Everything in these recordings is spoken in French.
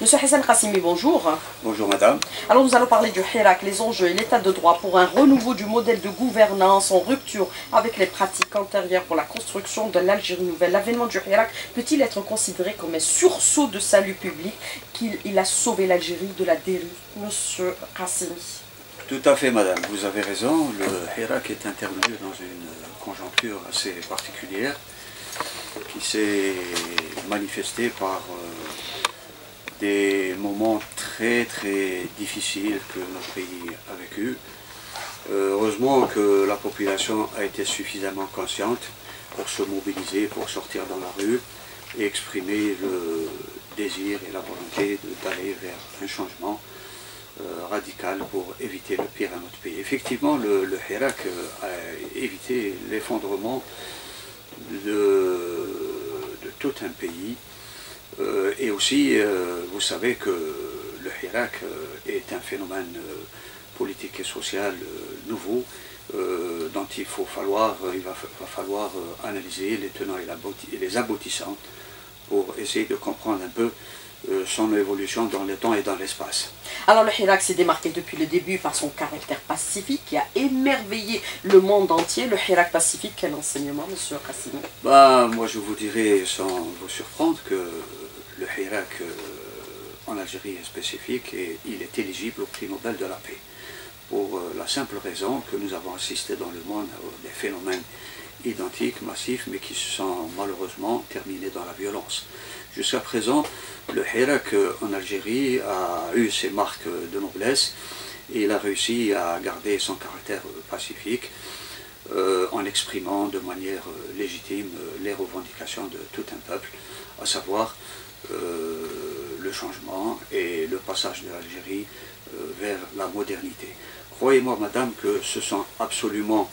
Monsieur Hassan Kassimi, bonjour. Bonjour madame. Alors nous allons parler du Hirak, les enjeux et l'état de droit pour un renouveau du modèle de gouvernance en rupture avec les pratiques antérieures pour la construction de l'Algérie nouvelle. L'avènement du Hirak peut-il être considéré comme un sursaut de salut public qu'il a sauvé l'Algérie de la dérive Monsieur Kassimi. Tout à fait madame, vous avez raison. Le Hirak est intervenu dans une conjoncture assez particulière qui s'est manifestée par... Euh, des moments très très difficiles que notre pays a vécu. Euh, heureusement que la population a été suffisamment consciente pour se mobiliser, pour sortir dans la rue et exprimer le désir et la volonté d'aller vers un changement euh, radical pour éviter le pire à notre pays. Effectivement, le, le euh, a évité l'effondrement de, tout un pays euh, et aussi, euh, vous savez que le Hirak euh, est un phénomène politique et social nouveau dont il, faut falloir, il va, falloir analyser les tenants et les aboutissants pour essayer de comprendre un peu son évolution dans le temps et dans l'espace. Alors le Hirak s'est démarqué depuis le début par son caractère pacifique qui a émerveillé le monde entier. Le Hirak pacifique, quel enseignement, monsieur Kassimi bah, Moi je vous dirais, sans vous surprendre, que le Hirak euh, en Algérie est spécifique et il est éligible au prix Nobel de la paix. Pour euh, la simple raison que nous avons assisté dans le monde à des phénomènes identiques, massifs, mais qui se sont malheureusement terminés dans la violence. Jusqu'à présent, le Hirak euh, en Algérie a eu ses marques de noblesse et il a réussi à garder son caractère pacifique en exprimant de manière légitime les revendications de tout un peuple, à savoir le changement et le passage de l'Algérie euh, vers la modernité. Croyez-moi, madame, que ce sont absolument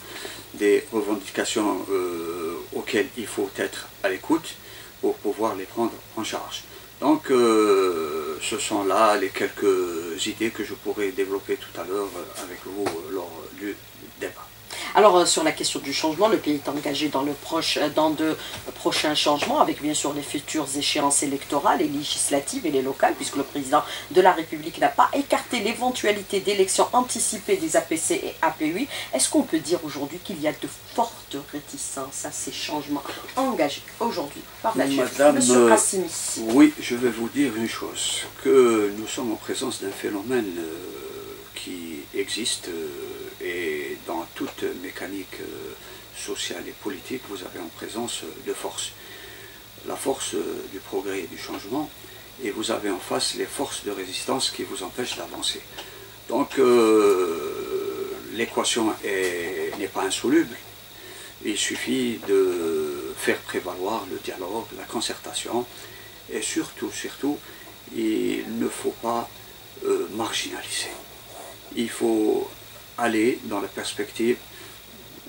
des revendications euh, auxquelles il faut être à l'écoute pour pouvoir les prendre en charge. Donc, ce sont là les quelques idées que je pourrais développer tout à l'heure avec vous lors du débat. Alors euh, sur la question du changement, le pays est engagé dans, le proche, euh, dans de prochains changements avec bien sûr les futures échéances électorales et législatives et les locales puisque le président de la République n'a pas écarté l'éventualité d'élections anticipées des APC et APUI. Est-ce qu'on peut dire aujourd'hui qu'il y a de fortes réticences à ces changements engagés aujourd'hui par la Madame, Monsieur euh, Oui, je vais vous dire une chose, que nous sommes en présence d'un phénomène qui existe toute mécanique euh, sociale et politique, vous avez en présence de forces. La force euh, du progrès et du changement, et vous avez en face les forces de résistance qui vous empêchent d'avancer. Donc euh, l'équation n'est pas insoluble. Il suffit de faire prévaloir le dialogue, la concertation, et surtout, surtout, il ne faut pas marginaliser. Il faut aller dans la perspective,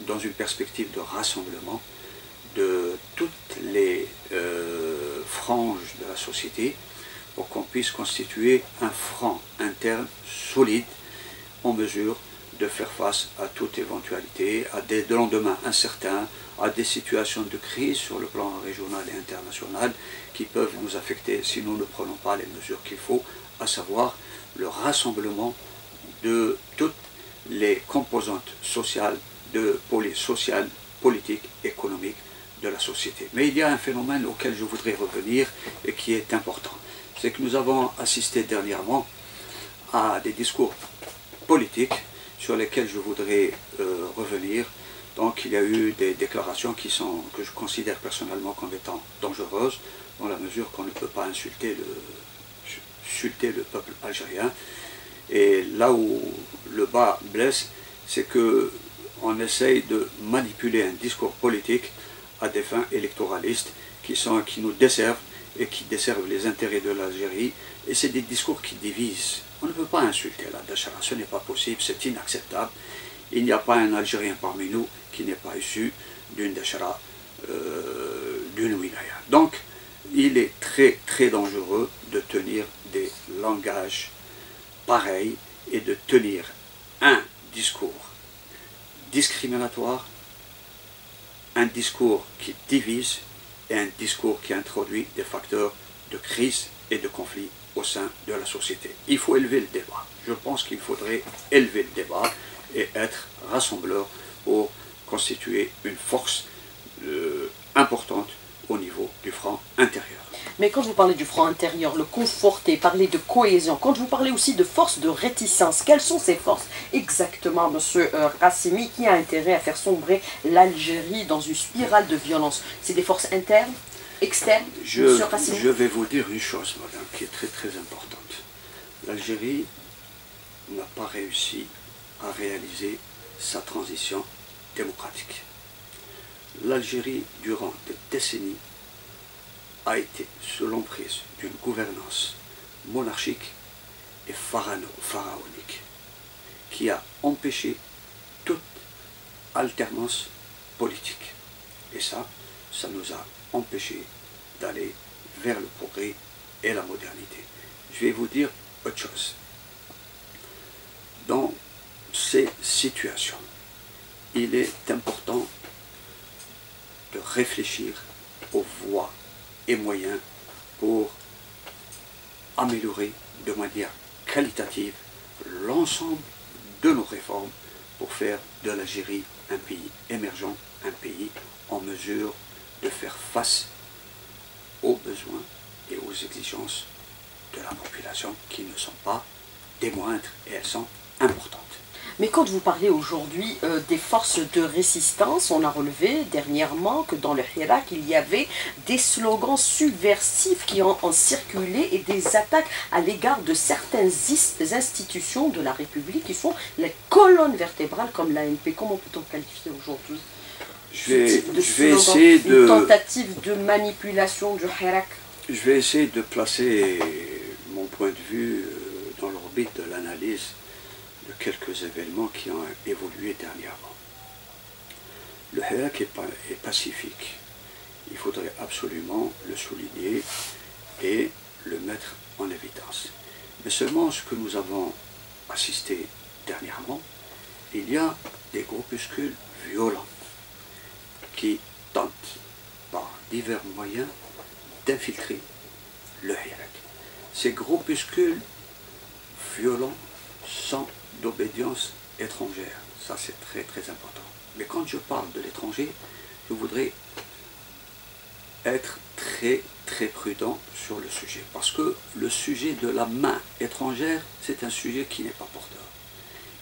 dans une perspective de rassemblement de toutes les euh, franges de la société pour qu'on puisse constituer un front interne solide en mesure de faire face à toute éventualité, à des lendemains incertains, à des situations de crise sur le plan régional et international qui peuvent nous affecter si nous ne prenons pas les mesures qu'il faut, à savoir le rassemblement de toutes les composantes sociales, de, politiques, économiques de la société. Mais il y a un phénomène auquel je voudrais revenir et qui est important. C'est que nous avons assisté dernièrement à des discours politiques sur lesquels je voudrais euh, revenir. Donc il y a eu des déclarations qui sont, que je considère personnellement comme étant dangereuses, dans la mesure qu'on ne peut pas insulter le peuple algérien. Et là où le bas blesse, c'est que on essaye de manipuler un discours politique à des fins électoralistes qui, sont, qui nous desservent et qui desservent les intérêts de l'Algérie. Et c'est des discours qui divisent. On ne peut pas insulter la Dachara, ce n'est pas possible, c'est inacceptable. Il n'y a pas un Algérien parmi nous qui n'est pas issu d'une Dachara, euh, d'une wilaya. Donc, il est très très dangereux de tenir des langages pareils et de tenir un discours discriminatoire, un discours qui divise et un discours qui introduit des facteurs de crise et de conflit au sein de la société. Il faut élever le débat. Je pense qu'il faudrait élever le débat et être rassembleur pour constituer une force euh, importante au niveau du front intérieur. Mais quand vous parlez du front intérieur, le conforter, parler de cohésion, quand vous parlez aussi de force de réticence, quelles sont ces forces exactement, Monsieur euh, Rassimi, qui a intérêt à faire sombrer l'Algérie dans une spirale de violence C'est des forces internes, externes, je, Je vais vous dire une chose, madame, qui est très très importante. L'Algérie n'a pas réussi à réaliser sa transition démocratique. L'Algérie, durant des décennies, a été sous l'emprise d'une gouvernance monarchique et pharaonique qui a empêché toute alternance politique. Et ça, ça nous a empêché d'aller vers le progrès et la modernité. Je vais vous dire autre chose. Dans ces situations, il est important de réfléchir aux voies et moyens pour améliorer de manière qualitative l'ensemble de nos réformes pour faire de l'Algérie un pays émergent, un pays en mesure de faire face aux besoins et aux exigences de la population qui ne sont pas des moindres et elles sont importantes. Mais quand vous parlez aujourd'hui euh, des forces de résistance, on a relevé dernièrement que dans le Hirak, il y avait des slogans subversifs qui ont, circulé et des attaques à l'égard de certaines institutions de la République qui sont les colonnes vertébrales comme l'ANP. Comment peut-on qualifier aujourd'hui je vais, je vais essayer de... Une tentative de manipulation du Hirak Je vais essayer de placer mon point de vue euh, dans l'orbite de l'analyse quelques événements qui ont évolué dernièrement. Le Hirak est, pacifique. Il faudrait absolument le souligner et le mettre en évidence. Mais seulement ce que nous avons assisté dernièrement, il y a des groupuscules violents qui tentent par divers moyens d'infiltrer le Hirak. Ces groupuscules violents sont d'obédience étrangère. Ça, c'est très très important. Mais quand je parle de l'étranger, je voudrais être très très prudent sur le sujet. Parce que le sujet de la main étrangère, c'est un sujet qui n'est pas porteur.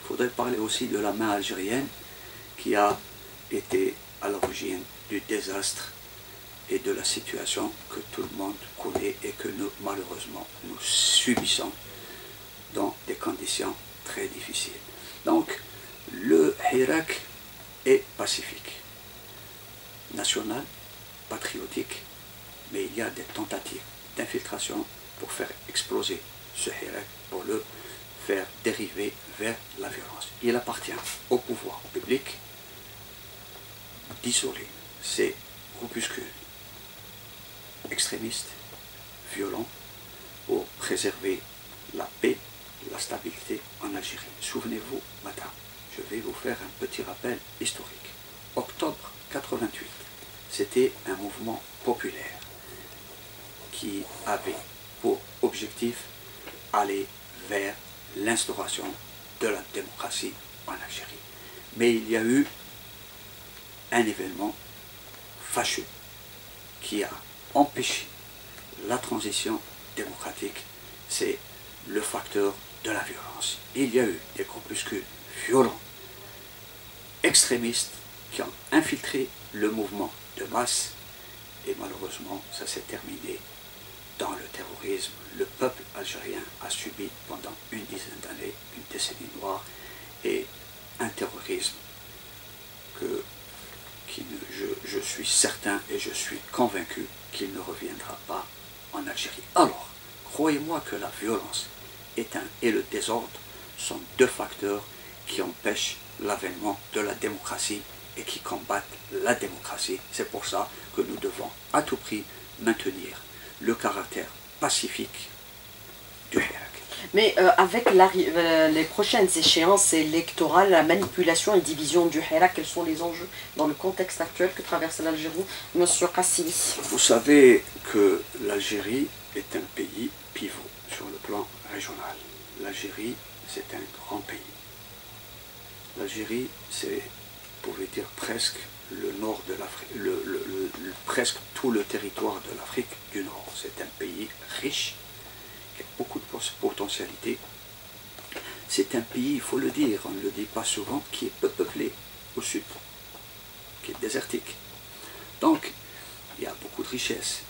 Il faudrait parler aussi de la main algérienne qui a été à l'origine du désastre et de la situation que tout le monde connaît et que nous, malheureusement, nous subissons dans des conditions très difficile. Donc, le Hirak est pacifique, national, patriotique, mais il y a des tentatives d'infiltration pour faire exploser ce Hirak, pour le faire dériver vers la violence. Il appartient au pouvoir public d'isoler ces groupuscules extrémistes, violents, pour préserver la paix la stabilité en Algérie. Souvenez-vous, madame, je vais vous faire un petit rappel historique. Octobre 88, c'était un mouvement populaire qui avait pour objectif aller vers l'instauration de la démocratie en Algérie. Mais il y a eu un événement fâcheux qui a empêché la transition démocratique, c'est le facteur de la violence. Il y a eu des groupuscules violents, extrémistes, qui ont infiltré le mouvement de masse et malheureusement ça s'est terminé dans le terrorisme. Le peuple algérien a subi pendant une dizaine d'années une décennie noire et un terrorisme que je suis certain et je suis convaincu qu'il ne reviendra pas en Algérie. Alors, croyez-moi que la violence et le désordre sont deux facteurs qui empêchent l'avènement de la démocratie et qui combattent la démocratie. C'est pour ça que nous devons à tout prix maintenir le caractère pacifique du Hirak. Mais euh, avec euh, les prochaines échéances électorales, la manipulation et division du Hirak, quels sont les enjeux dans le contexte actuel que traverse l'Algérie Monsieur Kassili? Vous savez que l'Algérie est un pays pivot sur L'Algérie, c'est un grand pays. L'Algérie, c'est, vous pouvez dire, presque le nord de l'Afrique, presque tout le territoire de l'Afrique du Nord. C'est un pays riche, qui a beaucoup de potentialités. C'est un pays, il faut le dire, on ne le dit pas souvent, qui est peu peuplé au sud, qui est désertique. Donc, il y a beaucoup de richesses.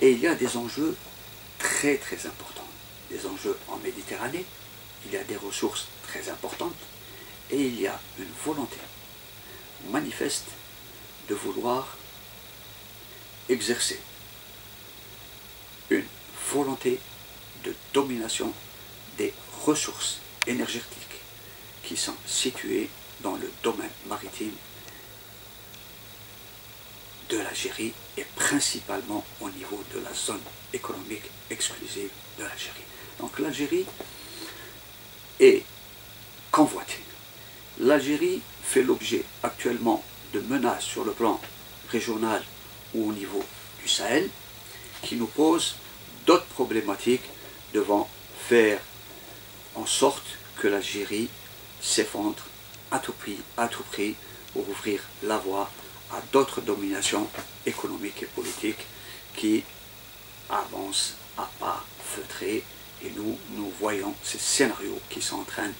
Et il y a des enjeux très très importants. Enjeux en Méditerranée, il y a des ressources très importantes, et il y a une volonté manifeste de vouloir exercer une volonté de domination des ressources énergétiques qui sont situées dans le domaine maritime de l'Algérie et principalement au niveau de la zone économique exclusive de l'Algérie. Donc l'Algérie est convoitée. L'Algérie fait l'objet actuellement de menaces sur le plan régional ou au niveau du Sahel qui nous posent d'autres problématiques devant faire en sorte que l'Algérie s'effondre à tout prix, à tout prix pour ouvrir la voie à d'autres dominations économiques et politiques qui avancent à pas feutrés et nous, nous voyons ces scénarios qui sont en train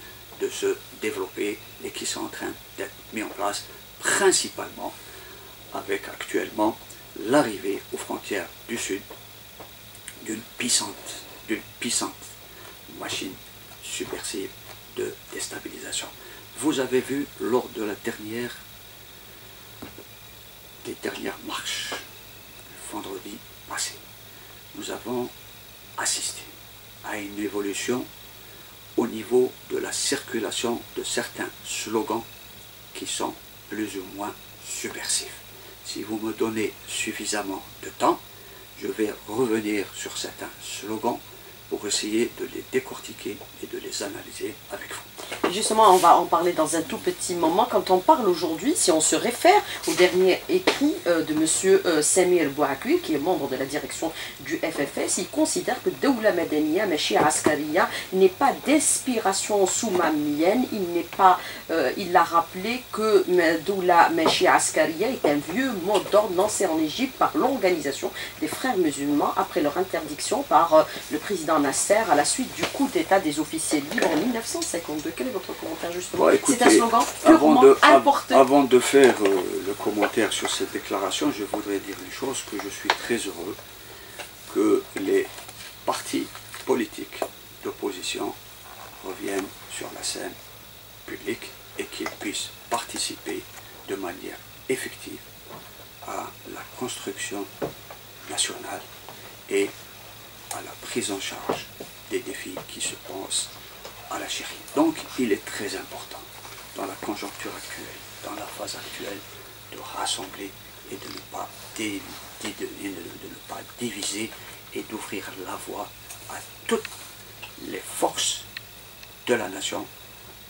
de se développer et qui sont en train d'être mis en place principalement avec actuellement l'arrivée aux frontières du Sud d'une puissante, d'une puissante machine subversive de déstabilisation. Vous avez vu lors de la dernière des dernières marches, vendredi passé, nous avons assisté à une évolution au niveau de la circulation de certains slogans qui sont plus ou moins subversifs. Si vous me donnez suffisamment de temps, je vais revenir sur certains slogans pour essayer de les décortiquer et de les analyser avec vous. Justement, on va en parler dans un tout petit moment. Quand on parle aujourd'hui, si on se réfère au dernier écrit euh, de M. Euh, Samir Bouakui, qui est membre de la direction du FFS, il considère que Doula Madaniya, Meshia Askaria, n'est pas d'inspiration soumamienne. Il n'est pas, euh, il a rappelé que Doula Meshia Askaria est un vieux mot d'ordre lancé en Égypte par l'organisation des frères musulmans après leur interdiction par le président Nasser à la suite du coup d'état des officiers libres en 1952. Quel est votre commentaire justement C'est un slogan purement avant de, importé. Avant de faire euh, le commentaire sur cette déclaration, je voudrais dire une chose, que je suis très heureux que les partis politiques d'opposition reviennent sur la scène publique et qu'ils puissent participer de manière effective à la construction nationale et à la prise en charge des défis qui se posent à la chérie. Donc il est très important dans la conjoncture actuelle, dans la phase actuelle, de rassembler et de ne pas, de, ne pas diviser et d'ouvrir la voie à toutes les forces de la nation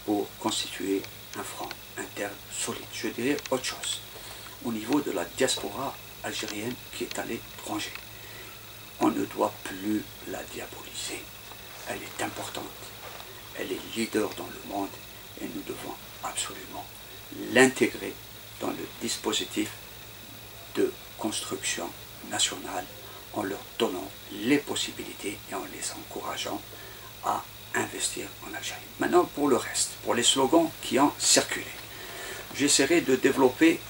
pour constituer un front interne solide. Je dirais autre chose au niveau de la diaspora algérienne qui est à l'étranger on ne doit plus la diaboliser. Elle est importante. Elle est leader dans le monde et nous devons absolument l'intégrer dans le dispositif de construction nationale en leur donnant les possibilités et en les encourageant à investir en Algérie. Maintenant, pour le reste, pour les slogans qui ont circulé, j'essaierai de développer,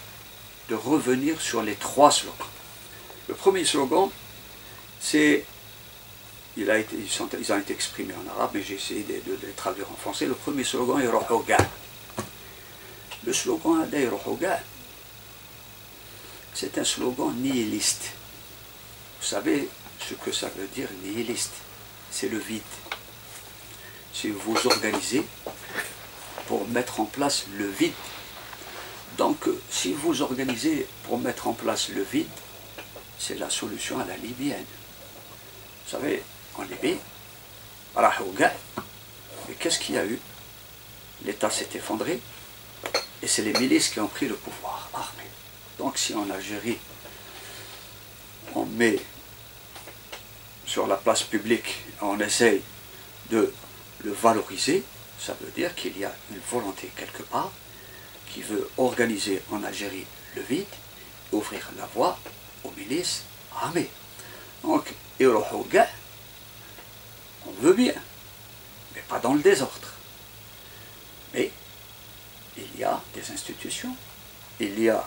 de revenir sur les trois slogans. Le premier slogan, c'est. Ils, ont été exprimés en arabe, mais j'ai essayé de, les traduire en français. Le premier slogan est Rohoga. Le slogan de Rohoga, c'est un slogan nihiliste. Vous savez ce que ça veut dire nihiliste? C'est le vide. Si vous vous organisez pour mettre en place le vide. Donc, si vous organisez pour mettre en place le vide, c'est la solution à la libyenne. Vous savez, en Libye, mais qu'est-ce qu'il y a eu? L'État s'est effondré et c'est les milices qui ont pris le pouvoir armé. Donc si en Algérie, on met sur la place publique, on essaye de le valoriser, ça veut dire qu'il y a une volonté quelque part qui veut organiser en Algérie le vide, ouvrir la voie aux milices armées. Donc, on veut bien, mais pas dans le désordre. Mais il y a des institutions, il y a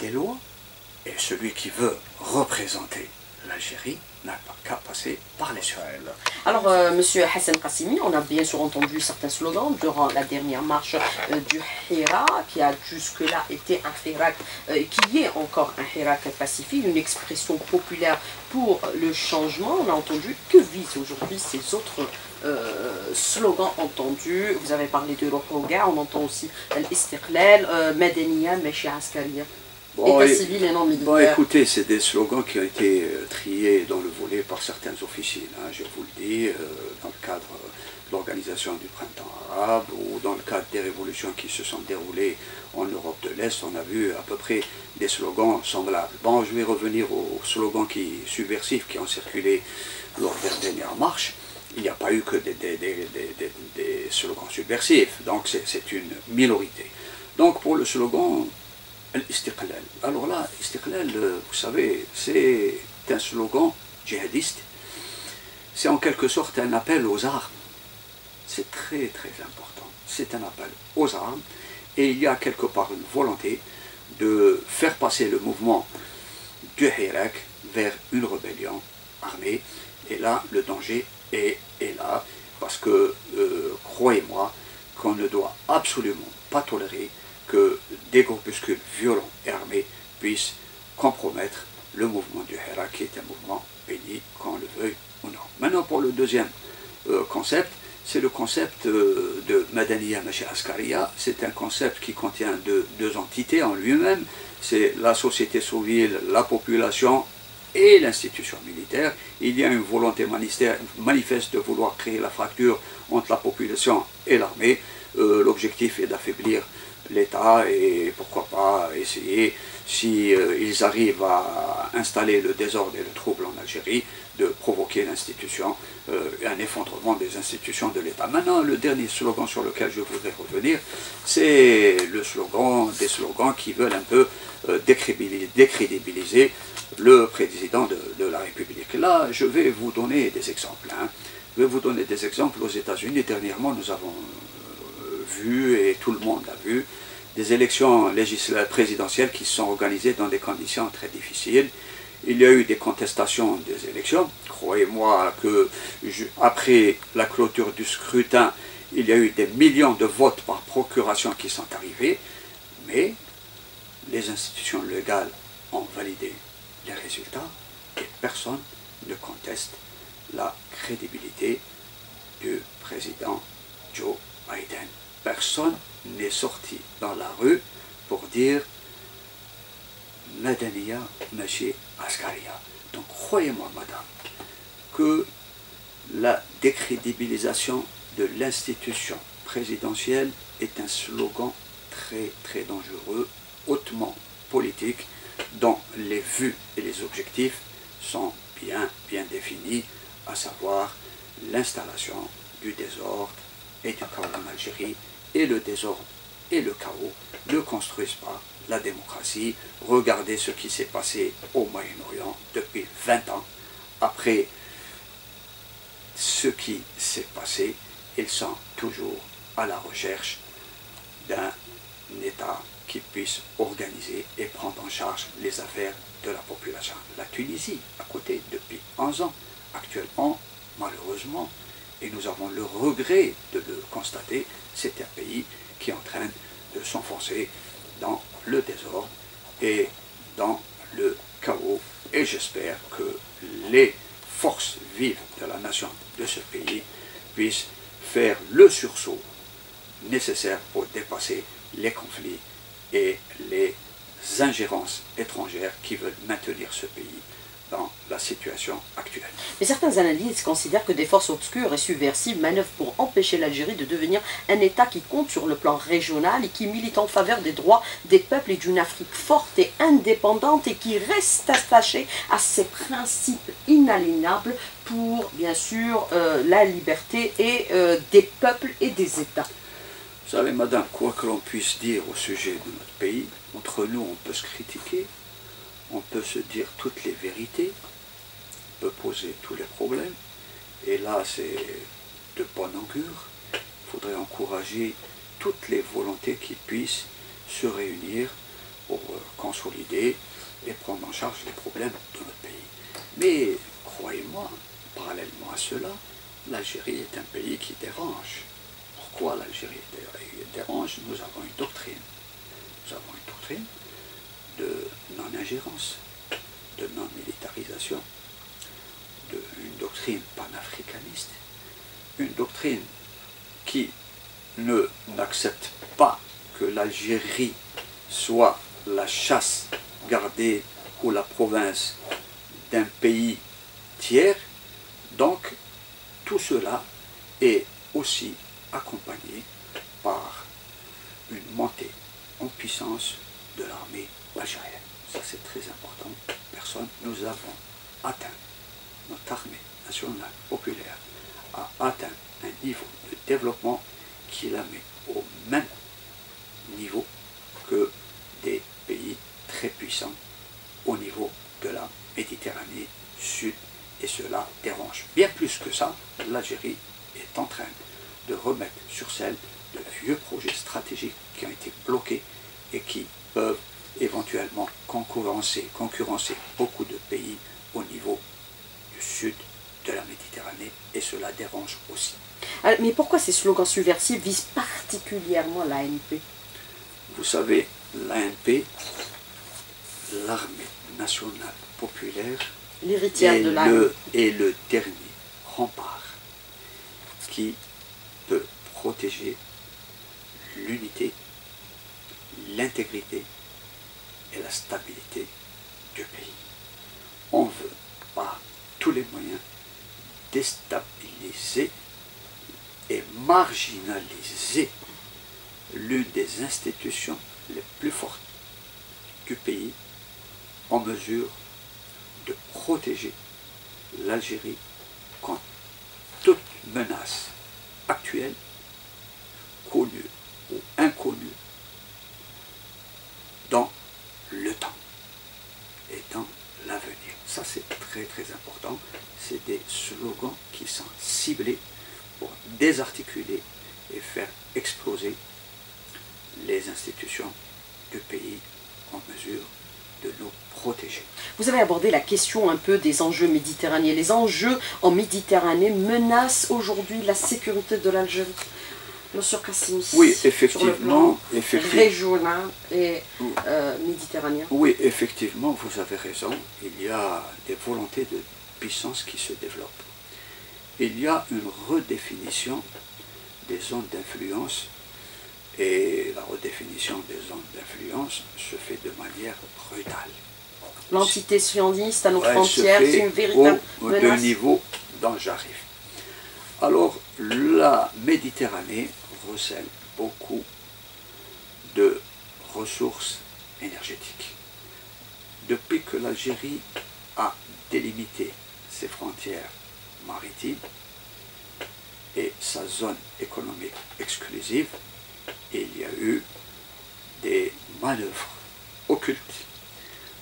des lois, et celui qui veut représenter l'Algérie n'a qu'à passer par. Alors, euh, Monsieur Hassan Qassimi, on a bien sûr entendu certains slogans durant la dernière marche euh, du Hira, qui a jusque-là été un Hirak, euh, qui est encore un Hirak pacifique, une expression populaire pour le changement. On a entendu que visent aujourd'hui ces autres slogans entendus? Vous avez parlé de Rohoga, on entend aussi l'Istiqlal, Madaniya, Meshi Askaria. Bon, civil et non militaire. Bon, écoutez, c'est des slogans qui ont été euh, triés dans le volet par certaines officines, hein, je vous le dis, euh, dans le cadre de l'organisation du printemps arabe ou dans le cadre des révolutions qui se sont déroulées en Europe de l'Est, on a vu à peu près des slogans semblables. Bon, je vais revenir aux slogans qui, subversifs qui ont circulé lors des dernières marches. Il n'y a pas eu que des, des slogans subversifs, donc c'est une minorité. Donc pour le slogan alors là, Istiqlal, euh, vous savez, c'est un slogan djihadiste. C'est en quelque sorte un appel aux armes. C'est très très important. C'est un appel aux armes. Et il y a quelque part une volonté de faire passer le mouvement du Hirak vers une rébellion armée. Et là, le danger est, là. Parce que, euh, croyez-moi, qu'on ne doit absolument pas tolérer que des groupuscules violents et armés puissent compromettre le mouvement du Hera, qui est un mouvement béni, qu'on le veuille ou non. Maintenant, pour le deuxième euh, concept, c'est le concept euh, de Madaniya Masha Askaria. C'est un concept qui contient deux, deux entités en lui-même. C'est la société civile, la population et l'institution militaire. Il y a une volonté manifeste de vouloir créer la fracture entre la population et l'armée. Euh, l'objectif est d'affaiblir l'État et pourquoi pas essayer, s'ils euh, arrivent à installer le désordre et le trouble en Algérie, de provoquer l'institution, euh, un effondrement des institutions de l'État. Maintenant, le dernier slogan sur lequel je voudrais revenir, c'est le slogan, des slogans qui veulent un peu euh, décrédibiliser, le président de, la République. Là, je vais vous donner des exemples. Hein. Je vais vous donner des exemples aux États-Unis. Dernièrement, nous avons vu, et tout le monde a vu, des élections législatives présidentielles qui se sont organisées dans des conditions très difficiles. Il y a eu des contestations des élections. Croyez-moi que après la clôture du scrutin, il y a eu des millions de votes par procuration qui sont arrivés, mais les institutions légales ont validé les résultats et personne ne conteste la crédibilité du président Joe Biden personne n'est sorti dans la rue pour dire Madania Maché Askaria. Donc croyez-moi, madame, que la décrédibilisation de l'institution présidentielle est un slogan très très dangereux, hautement politique, dont les vues et les objectifs sont bien bien définis, à savoir l'installation du désordre et du chaos en Algérie et le désordre et le chaos ne construisent pas la démocratie. Regardez ce qui s'est passé au Moyen-Orient depuis 20 ans. Après ce qui s'est passé, ils sont toujours à la recherche d'un État qui puisse organiser et prendre en charge les affaires de la population. La Tunisie, à côté, depuis 11 ans, actuellement, malheureusement, et nous avons le regret de le constater, c'est un pays qui est en train de s'enfoncer dans le désordre et dans le chaos. Et j'espère que les forces vives de la nation de ce pays puissent faire le sursaut nécessaire pour dépasser les conflits et les ingérences étrangères qui veulent maintenir ce pays dans la situation actuelle. Mais certains analystes considèrent que des forces obscures et subversives manœuvrent pour empêcher l'Algérie de devenir un État qui compte sur le plan régional et qui milite en faveur des droits des peuples et d'une Afrique forte et indépendante et qui reste attachée à ses principes inaliénables pour, bien sûr, euh, la liberté et, euh, des peuples et des États. Vous savez, madame, quoi que l'on puisse dire au sujet de notre pays, entre nous, on peut se critiquer, on peut se dire toutes les vérités, on peut poser tous les problèmes, et là, c'est de bon augure. Il faudrait encourager toutes les volontés qui puissent se réunir pour euh, consolider et prendre en charge les problèmes de notre pays. Mais, croyez-moi, parallèlement à cela, l'Algérie est un pays qui dérange. Pourquoi l'Algérie dérange? Nous avons une doctrine. Nous avons une doctrine de non-ingérence, de non-militarisation, une doctrine panafricaniste, une doctrine qui ne n'accepte pas que l'Algérie soit la chasse gardée ou la province d'un pays tiers. Donc, tout cela est aussi accompagné par une montée en puissance de l'armée algérienne. Ça c'est très important. Personne, nous avons atteint, notre armée nationale populaire a atteint un niveau de développement qui la met au même niveau que des pays très puissants au niveau de la Méditerranée Sud. Et cela dérange. Bien plus que ça, l'Algérie est en train de remettre sur scène de vieux projets stratégiques qui ont été bloqués et qui peuvent éventuellement concurrencer, concurrencer beaucoup de pays au niveau du sud de la Méditerranée et cela dérange aussi. Mais pourquoi ces slogans subversifs visent particulièrement l'ANP Vous savez, l'ANP, l'armée nationale populaire, l'héritière de est le dernier rempart qui peut protéger l'unité, l'intégrité et la stabilité du pays. On veut par tous les moyens déstabiliser et marginaliser l'une des institutions les plus fortes du pays en mesure de protéger l'Algérie contre toute menace actuelle, connue ou inconnue, dans le temps et dans l'avenir. Ça, c'est très très important. C'est des slogans qui sont ciblés désarticuler et faire exploser les institutions du pays en mesure de nous protéger. Vous avez abordé la question un peu des enjeux méditerranéens. Les enjeux en Méditerranée menacent aujourd'hui la sécurité de l'Algérie. Monsieur Cassimi, oui, effectivement, effectivement. régional et euh, méditerranéen. Oui, effectivement, vous avez raison. Il y a des volontés de puissance qui se développent. Il y a une redéfinition des zones d'influence et la redéfinition des zones d'influence se fait de manière brutale. L'entité sioniste à nos frontières, c'est une véritable au, deux niveaux dont j'arrive. Alors, la Méditerranée recèle beaucoup de ressources énergétiques. Depuis que l'Algérie a délimité ses frontières maritimes et sa zone économique exclusive, il y a eu des manœuvres occultes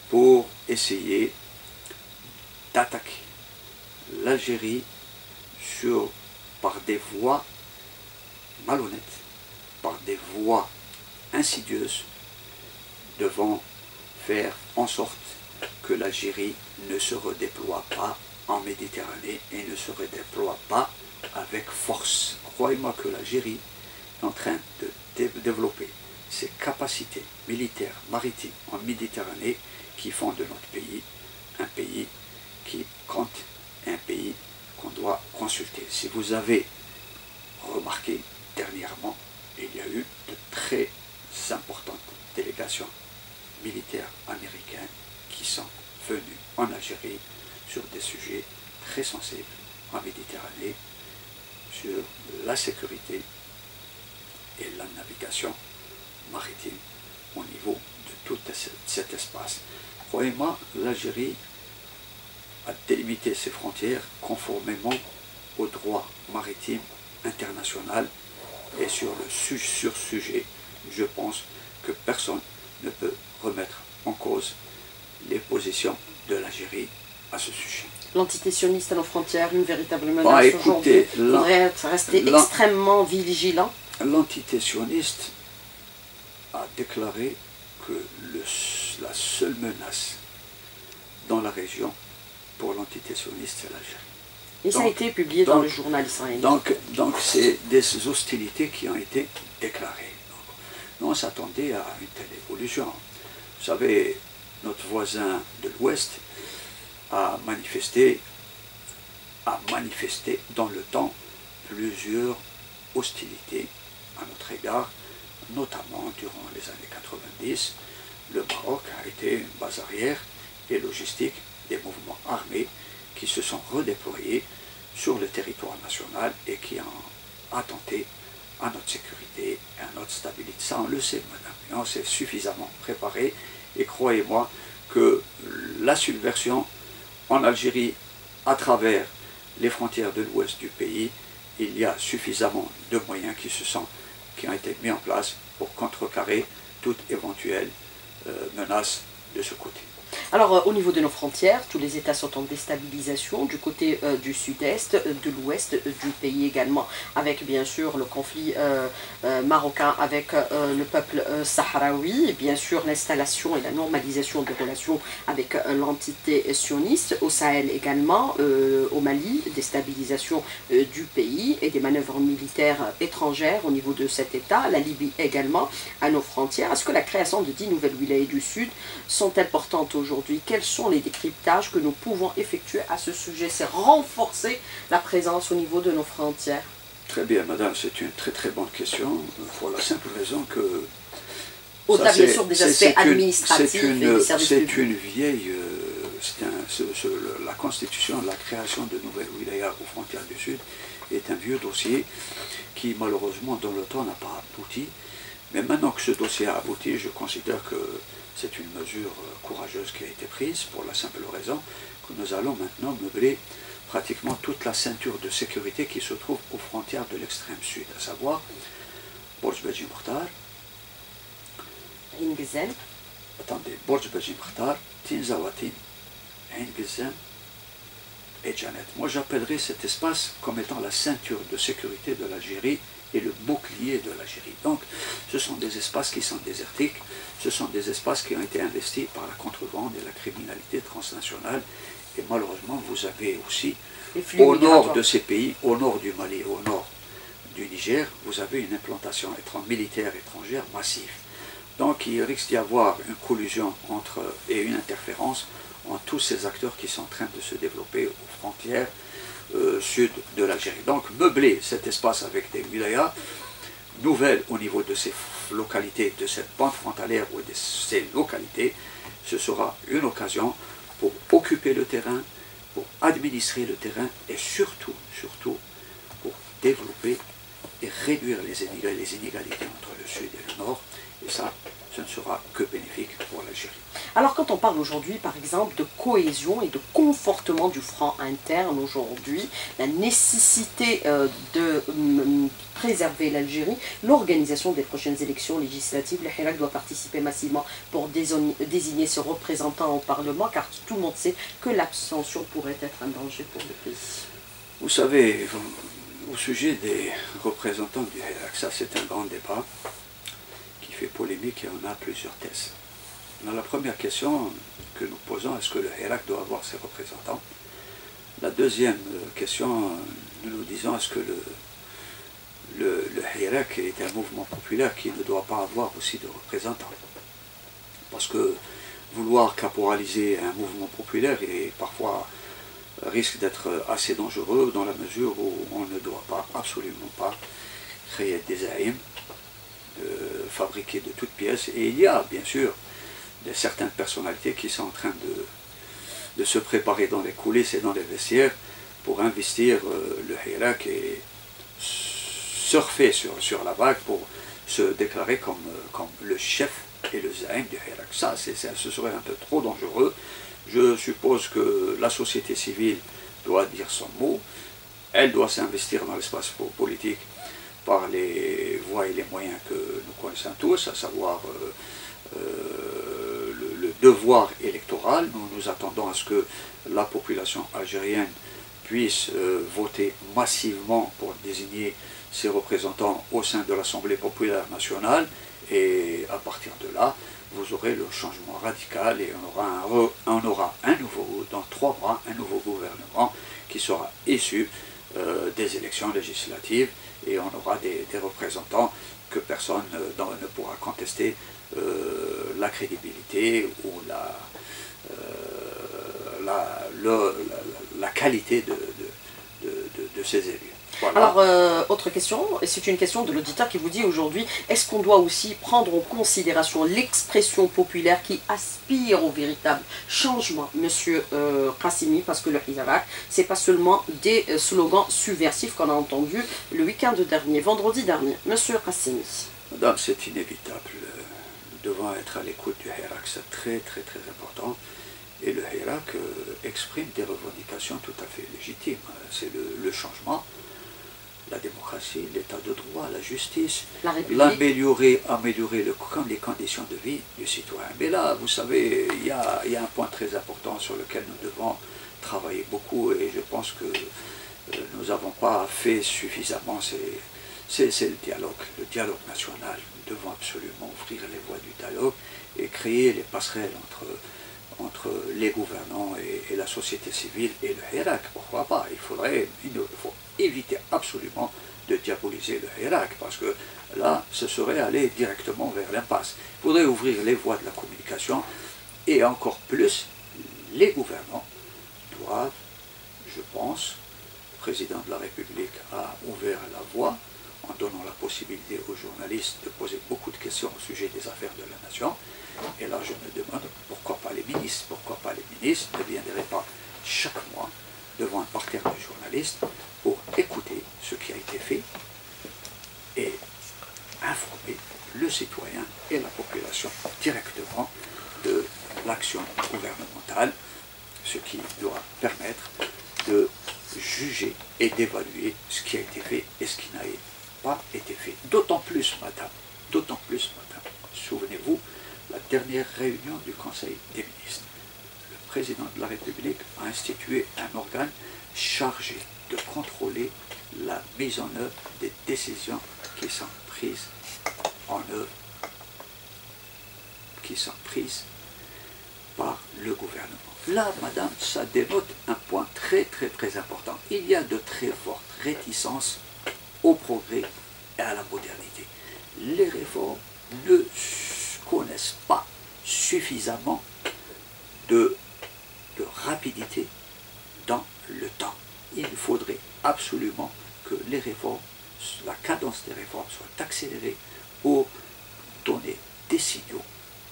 pour essayer d'attaquer l'Algérie sur, par des voies malhonnêtes, par des voies insidieuses, devant faire en sorte que l'Algérie ne se redéploie pas en Méditerranée et ne se redéploie pas avec force. Croyez-moi que l'Algérie est en train de développer ses capacités militaires maritimes en Méditerranée qui font de notre pays un pays qui compte, un pays qu'on doit consulter. Si vous avez remarqué dernièrement, il y a eu de très importantes délégations militaires américaines qui sont venus en Algérie sur des sujets très sensibles en Méditerranée, sur la sécurité et la navigation maritime au niveau de tout cet espace. Croyez-moi, l'Algérie a délimité ses frontières conformément au droit maritime international et sur le sur sujet, je pense que personne ne peut remettre en cause les positions de l'Algérie à ce sujet. L'entité sioniste à nos frontières, une véritable menace bah, aujourd'hui. Il faudrait rester extrêmement vigilant. L'entité sioniste a déclaré que le, la seule menace dans la région pour l'entité sioniste, c'est l'Algérie. Et ça a été publié dans le journal israélien. Donc, donc c'est des hostilités qui ont été déclarées. nous, on s'attendait à une telle évolution. Vous savez, notre voisin de l'Ouest a manifesté, a manifesté dans le temps plusieurs hostilités à notre égard, notamment durant les années 90. Le Maroc a été une base arrière et logistique des mouvements armés qui se sont redéployés sur le territoire national et qui ont attenté à notre sécurité et à notre stabilité. Ça, on le sait, madame. On s'est suffisamment préparé. Et croyez-moi que la subversion en Algérie, à travers les frontières de l'ouest du pays, il y a suffisamment de moyens qui, ont été mis en place pour contrecarrer toute éventuelle euh, menace de ce côté. Alors, euh, au niveau de nos frontières, tous les États sont en déstabilisation, du côté euh, du sud-est, euh, de l'ouest du pays également, avec bien sûr le conflit marocain avec le peuple sahraoui, bien sûr l'installation et la normalisation des relations avec l'entité sioniste, au Sahel également, au Mali, déstabilisation du pays et des manœuvres militaires étrangères au niveau de cet État, la Libye également, à nos frontières. Est-ce que la création de 10 nouvelles wilayas du Sud sont importantes aujourd'hui? Quels sont les décryptages que nous pouvons effectuer à ce sujet? C'est renforcer la présence au niveau de nos frontières. Très bien, madame, c'est une très très bonne question, pour la simple raison que... Au-delà bien sûr des aspects administratifs C'est une vieille... Euh, la constitution, la création de nouvelles wilayas aux frontières du Sud est un vieux dossier qui malheureusement dans le temps n'a pas abouti. Mais maintenant que ce dossier a abouti, je considère que c'est une mesure euh, courageuse qui a été prise pour la simple raison que nous allons maintenant meubler pratiquement toute la ceinture de sécurité qui se trouve aux frontières de l'extrême sud, à savoir Borj Beji Mukhtar, attendez, Borj Beji Mukhtar, Tinzawatin, et Janet. Moi j'appellerais cet espace comme étant la ceinture de sécurité de l'Algérie et le bouclier de l'Algérie. Donc, ce sont des espaces qui sont désertiques, ce sont des espaces qui ont été investis par la contrebande et la criminalité transnationale. Et malheureusement, vous avez aussi, au nord de ces pays, au nord du Mali, au nord du Niger, vous avez une implantation militaire étrangère massive. Donc, il risque d'y avoir une collusion entre, et une interférence entre tous ces acteurs qui sont en train de se développer aux frontières euh, sud de l'Algérie. Donc meubler cet espace avec des wilayas nouvelles au niveau de ces localités, de cette bande frontalière ou de ces localités, ce sera une occasion pour occuper le terrain, pour administrer le terrain et surtout, surtout pour développer et réduire les inégalités entre le sud et le nord. Et ça, ce ne sera que bénéfique pour l'Algérie. Alors quand on parle aujourd'hui par exemple de cohésion et de confortement du franc interne aujourd'hui, la nécessité euh, de mm, préserver l'Algérie, l'organisation des prochaines élections législatives, le Hirak doit participer massivement pour désigner ses représentants au Parlement car tout le monde sait que l'abstention pourrait être un danger pour le pays. Vous savez, au sujet des représentants du Hirak, ça c'est un grand débat polémique et on a plusieurs thèses. Dans la première question que nous posons, est-ce que le Hirak doit avoir ses représentants? La deuxième question, nous nous disons, est-ce que le, le, Hirak est un mouvement populaire qui ne doit pas avoir aussi de représentants? Parce que vouloir caporaliser un mouvement populaire est parfois risque d'être assez dangereux dans la mesure où on ne doit pas, absolument pas, créer des AIM euh, fabriqués de toutes pièces. Et il y a bien sûr de certaines personnalités qui sont en train de, de se préparer dans les coulisses et dans les vestiaires pour investir le Hirak et surfer sur, sur la vague pour se déclarer comme, comme le chef et le zaïm du Hirak. Ça, ce serait un peu trop dangereux. Je suppose que la société civile doit dire son mot. Elle doit s'investir dans l'espace politique par les voies et les moyens que nous connaissons tous, à savoir euh, euh, le, devoir électoral. Nous nous attendons à ce que la population algérienne puisse euh, voter massivement pour désigner ses représentants au sein de l'Assemblée populaire nationale et à partir de là, vous aurez le changement radical et on aura, un, on aura un nouveau, dans trois mois, un nouveau gouvernement qui sera issu des élections législatives et on aura des, représentants que personne ne pourra contester euh, la crédibilité ou la, euh, qualité de ces élus. Alors, euh, autre question, et c'est une question de l'auditeur qui vous dit aujourd'hui, est-ce qu'on doit aussi prendre en considération l'expression populaire qui aspire au véritable changement, monsieur euh, parce que le Hizarak, c'est pas seulement des euh, slogans subversifs qu'on a entendus le week-end dernier, vendredi dernier. Monsieur Qassimi. Madame, c'est inévitable. Nous devons être à l'écoute du Hirak, c'est très très très important. Et le Hirak euh, exprime des revendications tout à fait légitimes. C'est le changement la démocratie, l'état de droit, la justice, l'améliorer, améliorer le, les conditions de vie du citoyen. Mais là, vous savez, il y a, un point très important sur lequel nous devons travailler beaucoup et je pense que euh, nous n'avons pas fait suffisamment, c'est le dialogue, le dialogue national. Nous devons absolument ouvrir les voies du dialogue et créer les passerelles entre entre les gouvernants et, la société civile et le Hirak. Pourquoi pas? Il faudrait, il faut éviter absolument de diaboliser le Hirak, parce que là, ce serait aller directement vers l'impasse. Il faudrait ouvrir les voies de la communication, et encore plus, les gouvernants doivent, je pense, le président de la République a ouvert la voie en donnant la possibilité aux journalistes de poser beaucoup de questions au sujet des affaires de la nation. Et là, je me demande pourquoi pas les ministres, pourquoi pas les ministres ne viendraient pas chaque mois devant un parterre de journalistes écouter ce qui a été fait et informer le citoyen et la population directement de l'action gouvernementale, ce qui doit permettre de juger et d'évaluer ce qui a été fait et ce qui n'a pas été fait. D'autant plus, madame, d'autant plus, madame, souvenez-vous, la dernière réunion du Conseil des ministres. Le président de la République a institué un organe chargé de contrôler la mise en œuvre des décisions qui sont prises en œuvre, qui sont prises par le gouvernement. Là, madame, ça dénote un point très très très important. Il y a de très fortes réticences au progrès et à la modernité. Les réformes ne connaissent pas suffisamment de, de rapidité dans le temps. Il faudrait absolument que les réformes, la cadence des réformes soit accélérée pour donner des signaux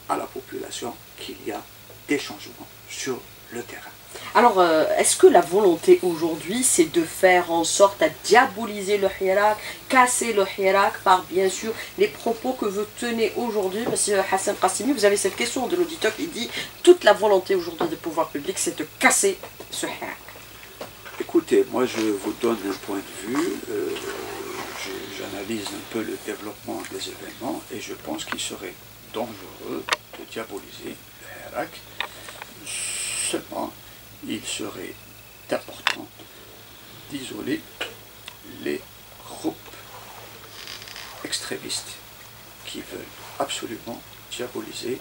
à la population qu'il y a des changements sur le terrain. Alors, euh, est-ce que la volonté aujourd'hui, c'est de faire en sorte à diaboliser le Hirak, casser le Hirak par, bien sûr, les propos que vous tenez aujourd'hui Monsieur Hassan Qassimi, vous avez cette question de l'auditeur qui dit toute la volonté aujourd'hui des pouvoirs publics, c'est de casser ce Hirak. Écoutez, moi je vous donne un point de vue, euh, j'analyse un peu le développement des événements et je pense qu'il serait dangereux de diaboliser le Hirak seulement il serait important d'isoler les groupes extrémistes qui veulent absolument diaboliser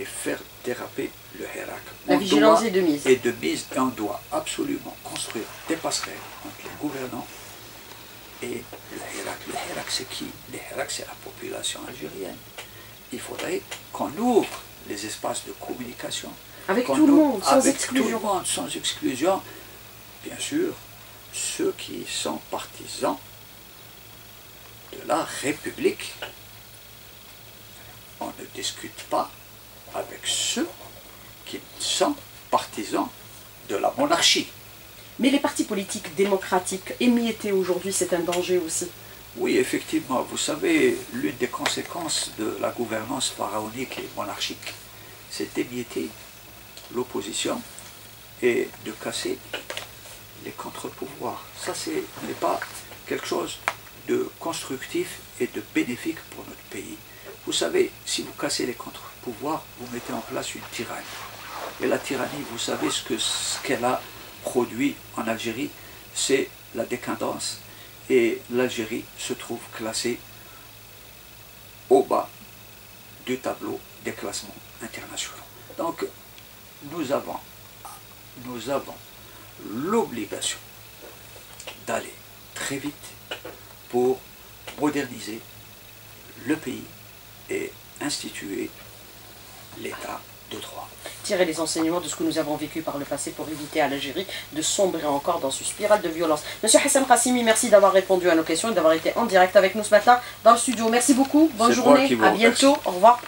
et faire déraper le Hirak. La vigilance est de mise. Et de mise, et on doit absolument construire des passerelles entre les gouvernants et le Hirak. Le Hirak, c'est qui? Le Hirak, c'est la population algérienne. Il faudrait qu'on ouvre les espaces de communication avec tout le monde, sans exclusion. sans exclusion. Bien sûr, ceux qui sont partisans de la République. On ne discute pas avec ceux qui sont partisans de la monarchie. Mais les partis politiques démocratiques émiettés aujourd'hui, c'est un danger aussi. Oui, effectivement. Vous savez, l'une des conséquences de la gouvernance pharaonique et monarchique, c'est d'émietter l'opposition et de casser les contre-pouvoirs. Ça, ce n'est pas quelque chose de constructif et de bénéfique pour notre pays. Vous savez, si vous cassez les vous mettez en place une tyrannie. Et la tyrannie, vous savez ce qu'elle ce qu'elle a produit en Algérie, c'est la décadence. Et l'Algérie se trouve classée au bas du tableau des classements internationaux. Donc, nous avons, nous avons l'obligation d'aller très vite pour moderniser le pays et instituer l'État de droit. Tirer les enseignements de ce que nous avons vécu par le passé pour éviter à l'Algérie de sombrer encore dans une spirale de violence. Monsieur Hassan Kassimi, merci d'avoir répondu à nos questions et d'avoir été en direct avec nous ce matin dans le studio. Merci beaucoup, bonne journée, à bientôt, au revoir.